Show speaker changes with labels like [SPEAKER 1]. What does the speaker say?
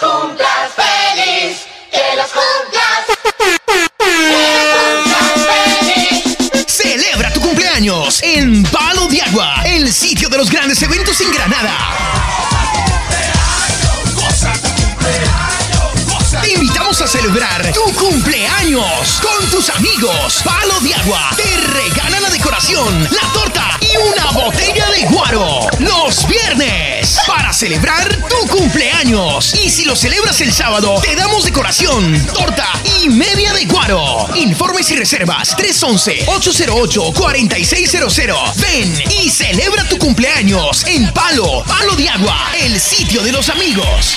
[SPEAKER 1] cumplas feliz, que los cumplas. Celebra tu cumpleaños en Palo de Agua, el sitio de los grandes eventos en Granada. Te invitamos a celebrar tu cumpleaños con tus amigos. Palo de Agua te regala la decoración, la torta y una botella de guaro los viernes celebrar tu cumpleaños. Y si lo celebras el sábado, te damos decoración, torta y media de guaro. Informes y reservas 311-808-4600. Ven y celebra tu cumpleaños en Palo, Palo de Agua, el sitio de los amigos.